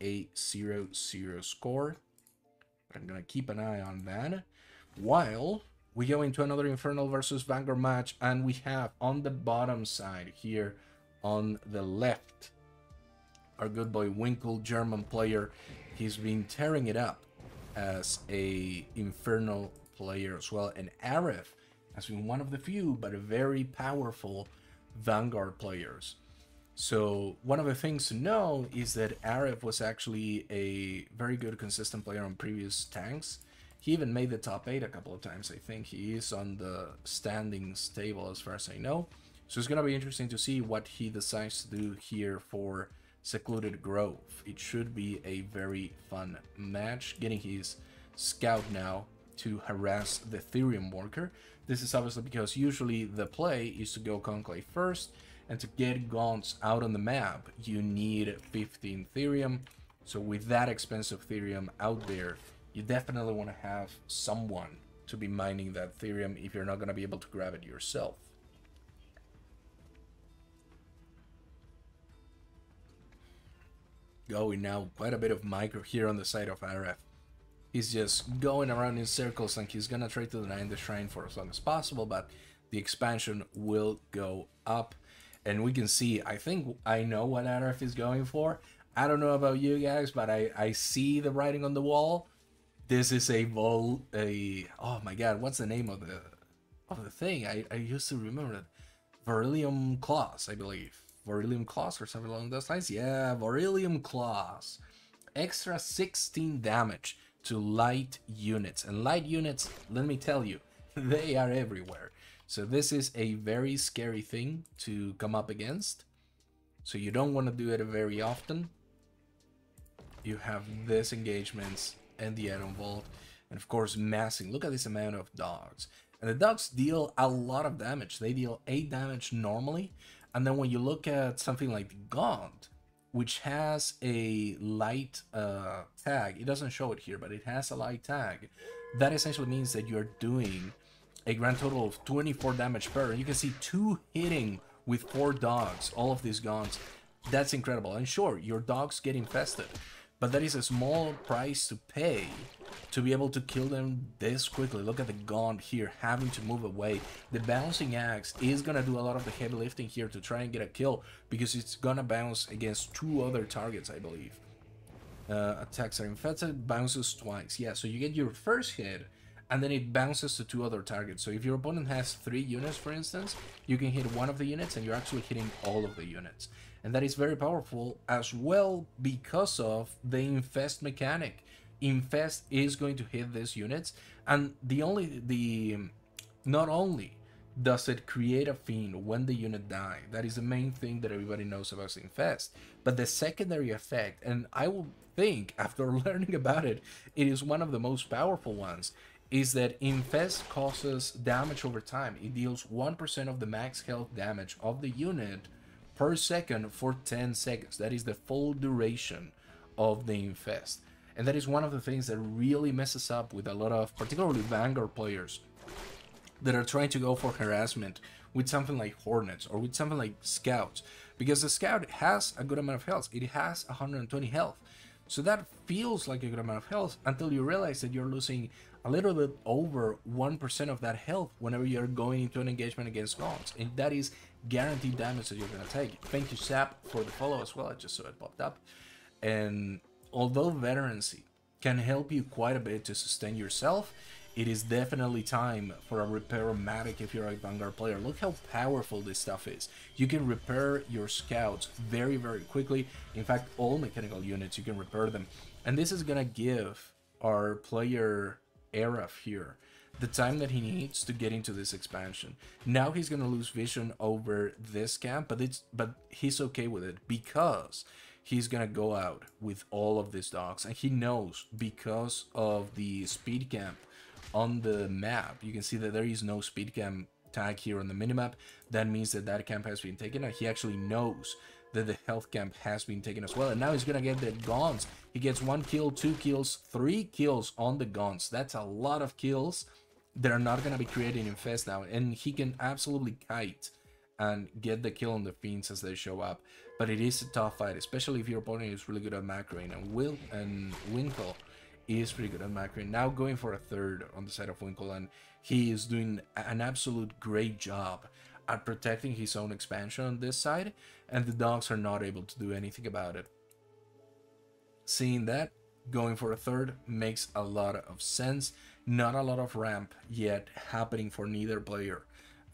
a 0-0 score. I'm gonna keep an eye on that. While we go into another Infernal versus Vanguard match, and we have on the bottom side here on the left, our good boy Winckel, German player. He's been tearing it up as a Infernal player as well. And Areff has been one of the few, but a very powerful Vanguard players. So one of the things to know is that Areff was actually a very good consistent player on previous TANCs. He even made the top 8 a couple of times, I think. He is on the standings table as far as I know. So it's going to be interesting to see what he decides to do here for Secluded Grove. It should be a very fun match. Getting his scout now to harass the Therium Worker. This is obviously because usually the play is to go Conclave first, and to get Gaunts out on the map, you need 15 Therium. So with that expensive Therium out there, you definitely want to have someone to be mining that Therium if you're not going to be able to grab it yourself. Going now, quite a bit of micro here on the side of Areff. He's just going around in circles and he's gonna try to deny the shrine for as long as possible, but the expansion will go up. And we can see, I think I know what Areff is going for. I don't know about you guys, but I, I see the writing on the wall. This is a vol a oh my god, what's the name of the of the thing? I, I used to remember it. Verilium Claws, I believe. Verilium Claws or something along those lines. Yeah, Verilium Claws. Extra 16 damage to light units. And light units, let me tell you, they are everywhere. So this is a very scary thing to come up against. So you don't want to do it very often. You have this engagements and the Atom Vault. And of course, massing. Look at this amount of dogs. And the dogs deal a lot of damage. They deal 8 damage normally. And then when you look at something like the Gaunt, which has a light uh, tag, it doesn't show it here, but it has a light tag. That essentially means that you're doing a grand total of 24 damage per. You can see two hitting with four dogs, all of these Gaunts. That's incredible. And sure, your dogs get infested, but that is a small price to pay to be able to kill them this quickly. Look at the Gaunt here, having to move away. The bouncing axe is gonna do a lot of the heavy lifting here to try and get a kill, because it's gonna bounce against two other targets, I believe. Uh, attacks are infected, bounces twice. Yeah, so you get your first hit, and then it bounces to two other targets. So if your opponent has three units, for instance, you can hit one of the units, and you're actually hitting all of the units and that is very powerful as well because of the infest mechanic. Infest is going to hit these units, and the only the not only does it create a fiend when the unit die. That is the main thing that everybody knows about Infest. But the secondary effect, and I will think after learning about it, it is one of the most powerful ones, is that Infest causes damage over time. It deals 1% of the max health damage of the unit per second for 10 seconds. That is the full duration of the infest. And that is one of the things that really messes up with a lot of, particularly Vanguard players, that are trying to go for harassment with something like Hornets or with something like Scouts. Because the Scout has a good amount of health. It has 120 health. So that feels like a good amount of health until you realize that you're losing a little bit over 1% of that health whenever you're going into an engagement against Gaunts. And that is guaranteed damage that you're going to take. Thank you, Sap, for the follow as well. I just saw it popped up. And although veterancy can help you quite a bit to sustain yourself, it is definitely time for a repair-o-matic if you're a Vanguard player. Look how powerful this stuff is. You can repair your scouts very, very quickly. In fact, all mechanical units, you can repair them. And this is gonna give our player Here the time that he needs to get into this expansion. Now he's gonna lose vision over this camp, but it's but he's okay with it because he's gonna go out with all of these dogs and he knows because of the speed camp on the map you can see that there is no speed camp tag here on the minimap that means that that camp has been taken and he actually knows that the health camp has been taken as well. And now he's gonna get the gaunts. He gets one kill two kills three kills on the gaunts. That's a lot of kills that are not gonna be creating infest now. And he can absolutely kite and get the kill on the fiends as they show up. But it is a tough fight, especially if your opponent is really good at macroing. And Will and Winckel is pretty good at macroing. Now going for a third on the side of Winckel, and he is doing an absolute great job at protecting his own expansion on this side, and the dogs are not able to do anything about it. Seeing that, going for a third makes a lot of sense. Not a lot of ramp yet happening for neither player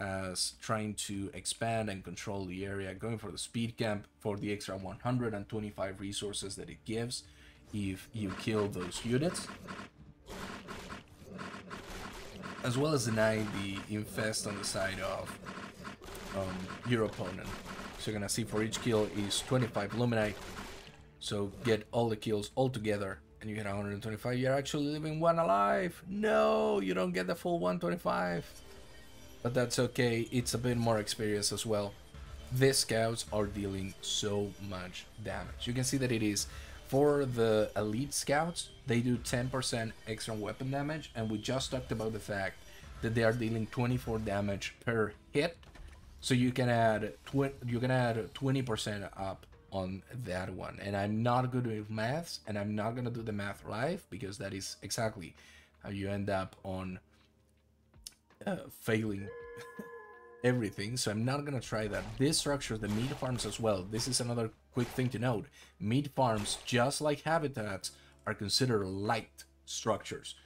as trying to expand and control the area, going for the speed camp for the extra 125 resources that it gives if you kill those units. As well as deny the infest on the side of um, your opponent. So you're gonna see for each kill is 25 Luminite. So get all the kills all together and you get 125. You're actually leaving one alive. No, you don't get the full 125. But that's okay, it's a bit more experience as well. These scouts are dealing so much damage. You can see that it is for the elite scouts, they do 10% extra weapon damage, and we just talked about the fact that they are dealing 24 damage per hit. So you can add you can add 20% up on that one. And I'm not good with maths, and I'm not gonna do the math live because that is exactly how you end up on uh, failing everything. So I'm not gonna try that. This structure, the meat farms as well. This is another quick thing to note. Meat farms, just like habitats, are considered light structures.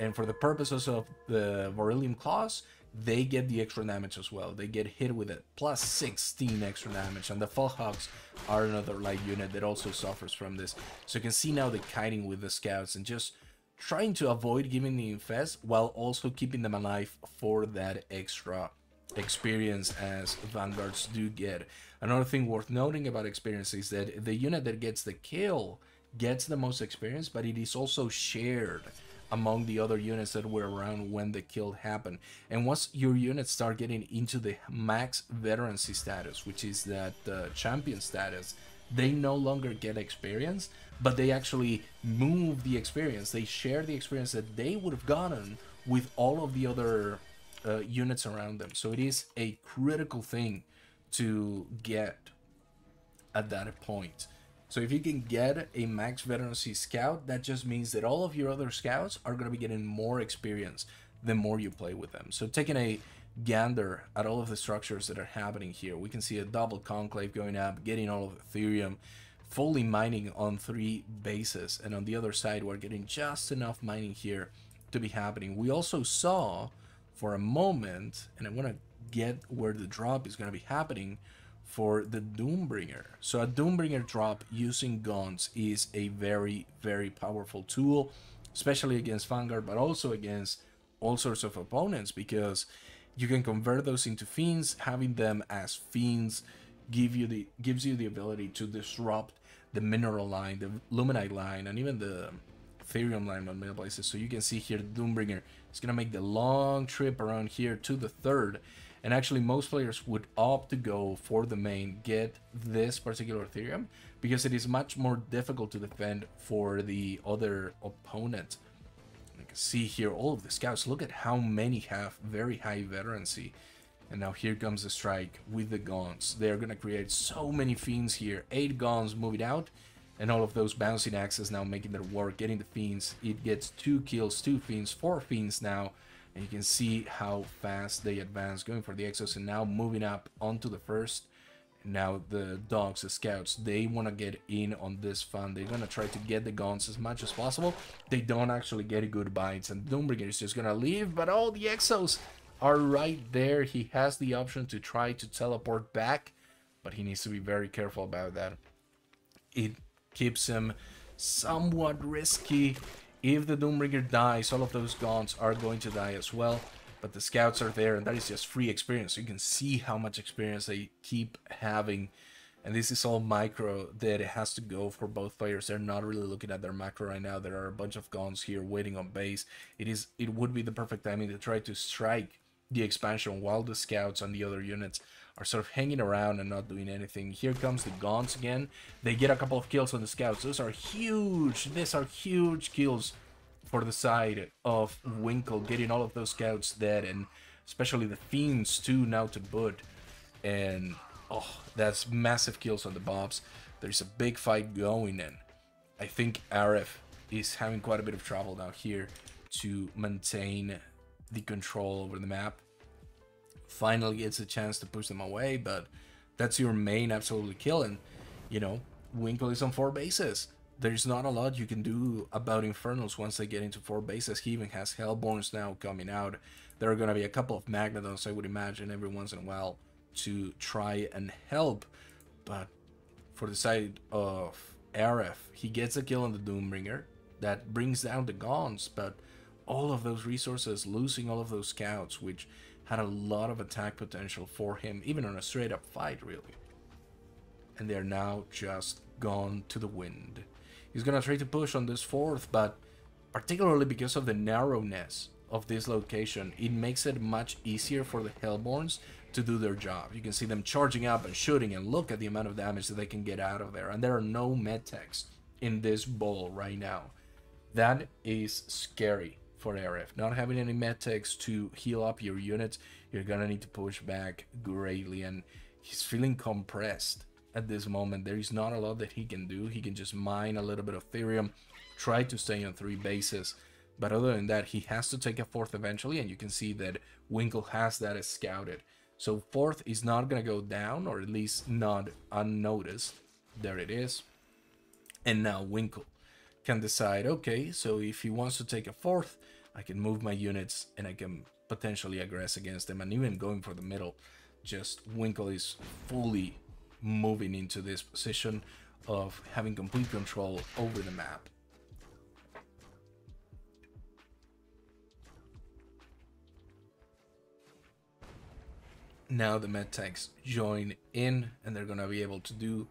And for the purposes of the Beryllium Claws, they get the extra damage as well. They get hit with it, plus 16 extra damage. And the Fallhawks are another light unit that also suffers from this. So you can see now the kiting with the scouts and just trying to avoid giving the infest while also keeping them alive for that extra experience as vanguards do get. Another thing worth noting about experience is that the unit that gets the kill gets the most experience, but it is also shared among the other units that were around when the kill happened. And once your units start getting into the max veterancy status, which is that uh, champion status, they no longer get experience, but they actually move the experience. They share the experience that they would have gotten with all of the other uh, units around them. So it is a critical thing to get at that point. So if you can get a max veterancy scout, that just means that all of your other scouts are going to be getting more experience the more you play with them. So taking a gander at all of the structures that are happening here, we can see a double conclave going up, getting all of Ethereum, fully mining on three bases. And on the other side, we're getting just enough mining here to be happening. We also saw for a moment, and I want to get where the drop is going to be happening, for the Doombringer. So a Doombringer drop using guns is a very, very powerful tool, especially against Vanguard, but also against all sorts of opponents because you can convert those into fiends. Having them as fiends give you the gives you the ability to disrupt the mineral line, the luminite line, and even the Ethereum line on many places. So you can see here Doombringer is gonna make the long trip around here to the third and actually, most players would opt to go for the main, get this particular Ethereum, because it is much more difficult to defend for the other opponent. You can see here all of the scouts. Look at how many have very high veterancy. And now here comes the strike with the guns. They're going to create so many fiends here. Eight guns moving out. And all of those bouncing axes now making their work, getting the fiends. It gets two kills, two fiends, four fiends now. And you can see how fast they advance, going for the Exos and now moving up onto the first. Now the dogs, the scouts, they want to get in on this fun. They're going to try to get the guns as much as possible. They don't actually get a good bites. And Doombringer is just going to leave. But all the Exos are right there. He has the option to try to teleport back. But he needs to be very careful about that. It keeps him somewhat risky if the Doombringer dies, all of those guns are going to die as well. But the scouts are there, and that is just free experience. You can see how much experience they keep having. And this is all micro that it has to go for both players. They're not really looking at their macro right now. There are a bunch of guns here waiting on base. It is it would be the perfect timing to try to strike the expansion while the scouts and the other units are sort of hanging around and not doing anything. Here comes the Gaunt's again. They get a couple of kills on the scouts. Those are huge. These are huge kills for the side of Winckel, getting all of those scouts dead, and especially the Fiends too now to boot. And Oh, that's massive kills on the Bobs. There's a big fight going in. I think Areff is having quite a bit of trouble down here to maintain the control over the map. Finally gets a chance to push them away, but that's your main absolutely kill. And, you know, Winckel is on four bases. There's not a lot you can do about Infernals once they get into four bases. He even has Hellborns now coming out. There are going to be a couple of Magmadons, I would imagine, every once in a while to try and help. But for the side of Areff, he gets a kill on the Doombringer. That brings down the Gaunt's, but all of those resources, losing all of those scouts, which had a lot of attack potential for him, even on a straight up fight, really. And they're now just gone to the wind. He's gonna try to push on this fourth, but particularly because of the narrowness of this location, it makes it much easier for the Hellborns to do their job. You can see them charging up and shooting, and look at the amount of damage that they can get out of there. And there are no medtechs in this bowl right now. That is scary for Areff. Not having any medtechs to heal up your units, you're gonna need to push back greatly, and he's feeling compressed at this moment. There is not a lot that he can do. He can just mine a little bit of Therium, try to stay on three bases. But other than that, he has to take a fourth eventually, and you can see that Winckel has that as scouted. So fourth is not to go down, or at least not unnoticed. There it is. And now Winckel can decide, okay, so if he wants to take a fourth, I can move my units and I can potentially aggress against them and even going for the middle. Just Winckel is fully moving into this position of having complete control over the map. Now the medtechs join in and they're going to be able to do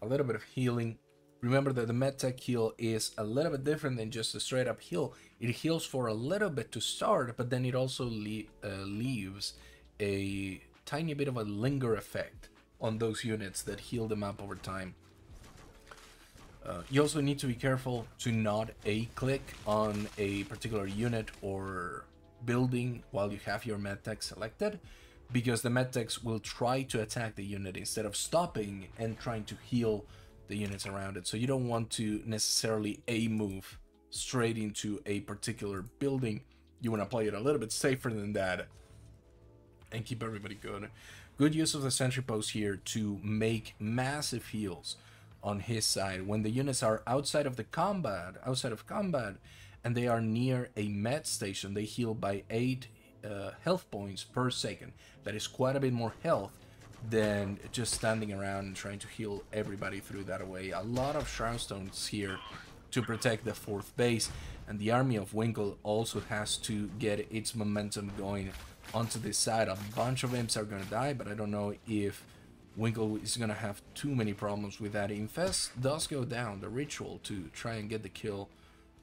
a little bit of healing. Remember that the medtech heal is a little bit different than just a straight up heal. It heals for a little bit to start, but then it also le uh, leaves a tiny bit of a linger effect on those units that heal them up over time. Uh, you also need to be careful to not A-click on a particular unit or building while you have your medtech selected because the medtechs will try to attack the unit instead of stopping and trying to heal the units around it. So you don't want to necessarily A move straight into a particular building. You want to play it a little bit safer than that and keep everybody good. Good use of the sentry post here to make massive heals on his side. When the units are outside of the combat, outside of combat, and they are near a med station, they heal by 8 uh, health points per second. That is quite a bit more health than just standing around and trying to heal everybody through that away. A lot of Shroudstones here to protect the fourth base, and the army of Winckel also has to get its momentum going onto this side. A bunch of imps are gonna die, but I don't know if Winckel is gonna have too many problems with that. Infest does go down, the ritual, to try and get the kill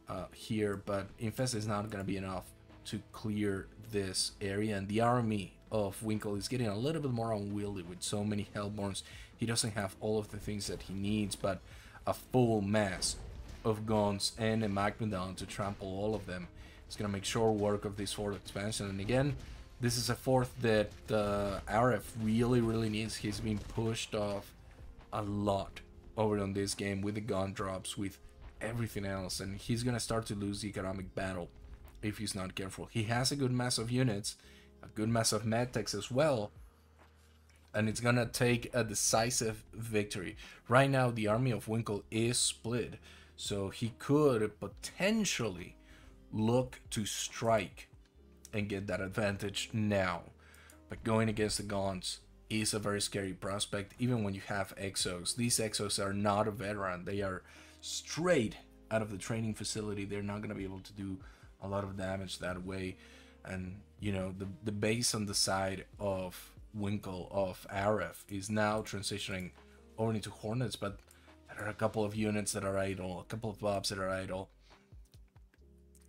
uh, here, but Infest is not gonna be enough to clear this area, and the army of Winckel is getting a little bit more unwieldy with so many Hellborns. He doesn't have all of the things that he needs, but a full mass of guns and a Magmadon to trample all of them. It's gonna make short work of this fourth expansion, and again, this is a fourth that uh, Areff really, really needs. He's been pushed off a lot over on this game with the gun drops, with everything else, and he's gonna start to lose the economic battle if he's not careful. He has a good mass of units, a good mass of medtechs as well, and it's gonna take a decisive victory. Right now, the army of Winckel is split, so he could potentially look to strike and get that advantage now. But going against the Gaunts is a very scary prospect, even when you have Exos. These Exos are not a veteran, they are straight out of the training facility. They're not going to be able to do a lot of damage that way. And, you know, the, the base on the side of Winckel, of Areff, is now transitioning over into Hornets, but there are a couple of units that are idle, a couple of Bobs that are idle.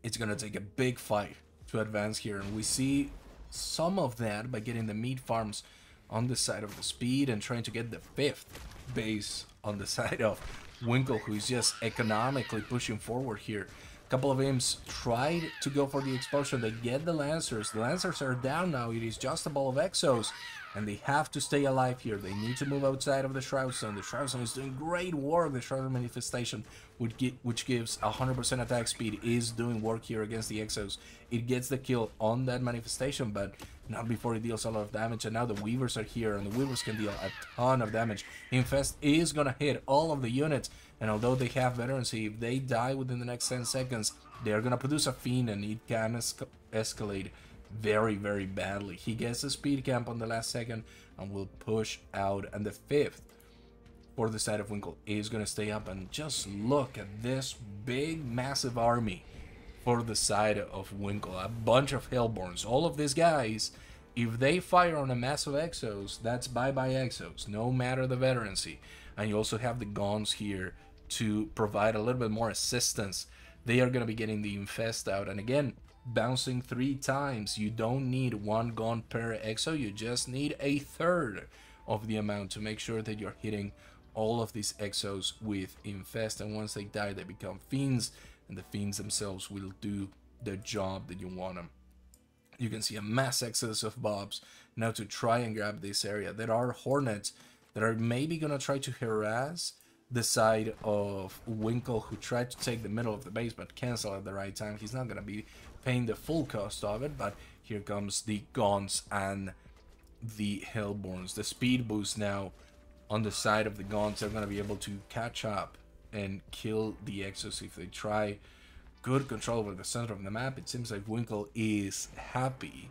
It's to take a big fight to advance here. And we see some of that by getting the meat farms on the side of the speed and trying to get the fifth base on the side of Winckel, who is just economically pushing forward here. Couple of imps tried to go for the explosion. They get the Lancers. The Lancers are down now. It is just a ball of Exos. and they have to stay alive here. They need to move outside of the Shroud Zone. The Shroud Zone is doing great work. The Shroud Manifestation, which, get, which gives 100% attack speed, is doing work here against the Exos. It gets the kill on that Manifestation, but not before it deals a lot of damage. And now the Weavers are here, and the Weavers can deal a ton of damage. Infest is going to hit all of the units, and although they have veterancy, if they die within the next 10 seconds, they're going to produce a Fiend, and it can escalate very, very badly. He gets a speed camp on the last second and will push out. And the fifth for the side of Winckel is going to stay up. And just look at this big, massive army for the side of Winckel. A bunch of Hellborns. All of these guys, if they fire on a massive Exos, that's bye-bye Exos, no matter the veterancy. And you also have the Gaunts here to provide a little bit more assistance. They are going to be getting the Infest out. And again, bouncing three times. You don't need one gun per exo, you just need a third of the amount to make sure that you're hitting all of these exos with infest and once they die they become fiends and the fiends themselves will do the job that you want them. You can see a mass exodus of bobs now to try and grab this area. There are hornets that are maybe gonna try to harass the side of Winckel who tried to take the middle of the base but cancel at the right time. He's not gonna be paying the full cost of it, but here comes the Gaunts and the Hellborns. The speed boost now on the side of the Gaunts are going to be able to catch up and kill the Exos if they try. Good control over the center of the map. It seems like Winckel is happy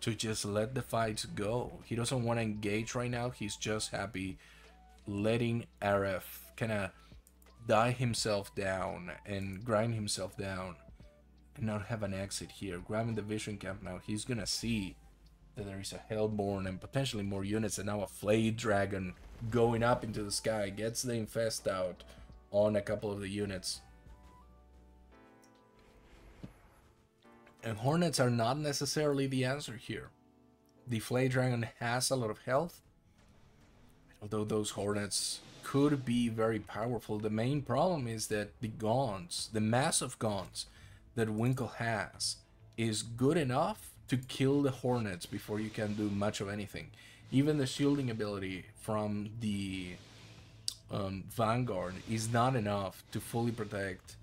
to just let the fights go. He doesn't want to engage right now. He's just happy letting Areff kind of die himself down and grind himself down and not have an exit here. Grabbing the vision camp now, he's gonna see that there is a Hellborn and potentially more units and now a Flayed Dragon going up into the sky. Gets the Infest out on a couple of the units. And Hornets are not necessarily the answer here. The Flayed Dragon has a lot of health. Although those Hornets could be very powerful, the main problem is that the Gaunts, the massive Gaunts, that Winckel has is good enough to kill the Hornets before you can do much of anything. Even the shielding ability from the um, Vanguard is not enough to fully protect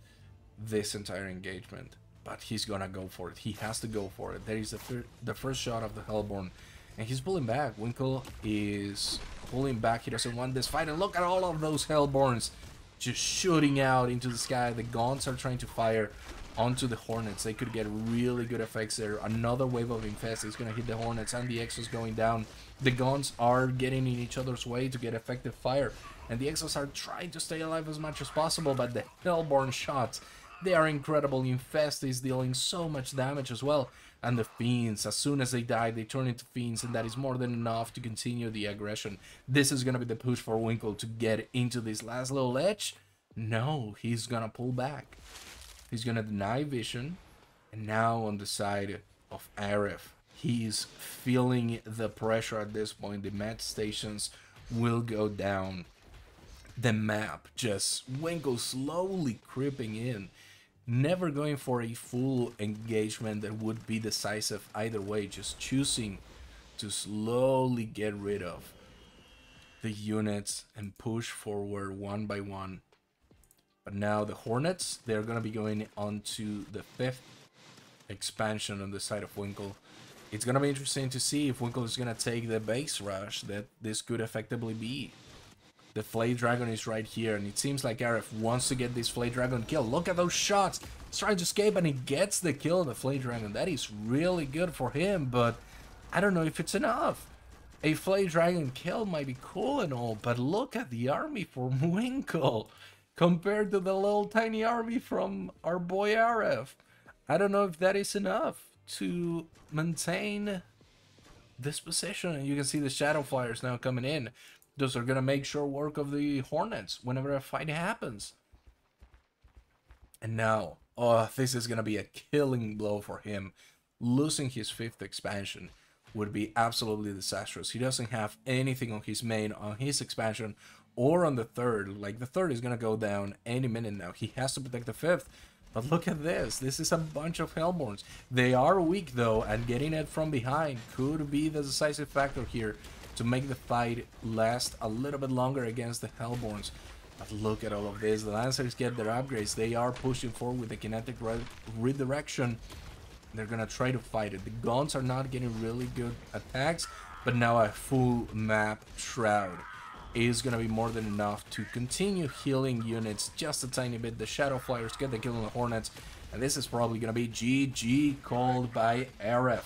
this entire engagement. But he's gonna go for it. He has to go for it. There is the, fir the first shot of the Hellborn. And he's pulling back. Winckel is pulling back. He doesn't want this fight. And look at all of those Hellborns just shooting out into the sky. The Gaunts are trying to fire onto the Hornets. They could get really good effects there. Another wave of Infest is going to hit the Hornets and the Exos going down. The Gaunts are getting in each other's way to get effective fire. And the Exos are trying to stay alive as much as possible, but the Hellborn shots, they are incredible. Infest is dealing so much damage as well. And the Fiends, as soon as they die, they turn into Fiends, and that is more than enough to continue the aggression. This is to be the push for Winckel to get into this last little edge. No, he's to pull back. He's gonna deny vision. And now on the side of Areff, he's feeling the pressure at this point. The med stations will go down. The map just Winckel slowly creeping in. Never going for a full engagement that would be decisive either way. Just choosing to slowly get rid of the units and push forward one by one but now the Hornets, they're going to be going on to the fifth expansion on the side of Winckel. It's going to be interesting to see if Winckel is going to take the base rush that this could effectively be. The Flay Dragon is right here, and it seems like Areff wants to get this Flay Dragon kill. Look at those shots! He's trying to escape, and he gets the kill the Flay Dragon. That is really good for him, but I don't know if it's enough. A Flay Dragon kill might be cool and all, but look at the army for Winckel compared to the little tiny army from our boy Areff. I don't know if that is enough to maintain this position. And you can see the Shadow Flyers now coming in. Those are going to make sure work of the Hornets whenever a fight happens. And now, oh, this is going to be a killing blow for him. Losing his fifth expansion would be absolutely disastrous. He doesn't have anything on his main, on his expansion, or on the third. Like the third is gonna go down any minute now. He has to protect the fifth. But look at this. This is a bunch of Hellborns. They are weak though, and getting it from behind could be the decisive factor here to make the fight last a little bit longer against the Hellborns. But look at all of this. The Lancers get their upgrades. They are pushing forward with the kinetic re redirection. They're gonna try to fight it. The guns are not getting really good attacks, but now a full map Shroud is gonna be more than enough to continue healing units just a tiny bit. The Shadow Flyers get the kill on the Hornets, and this is probably gonna be GG called by Areff.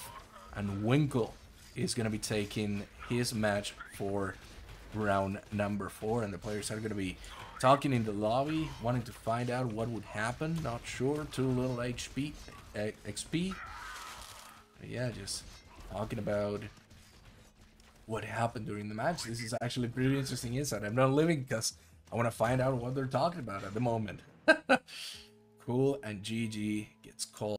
And Winckel is gonna be taking his match for round number four, and the players are gonna be talking in the lobby, wanting to find out what would happen. Not sure. Too little HP, uh, XP. But yeah, just talking about what happened during the match. This is actually pretty interesting insight. I'm not living because I want to find out what they're talking about at the moment. cool, and GG gets called.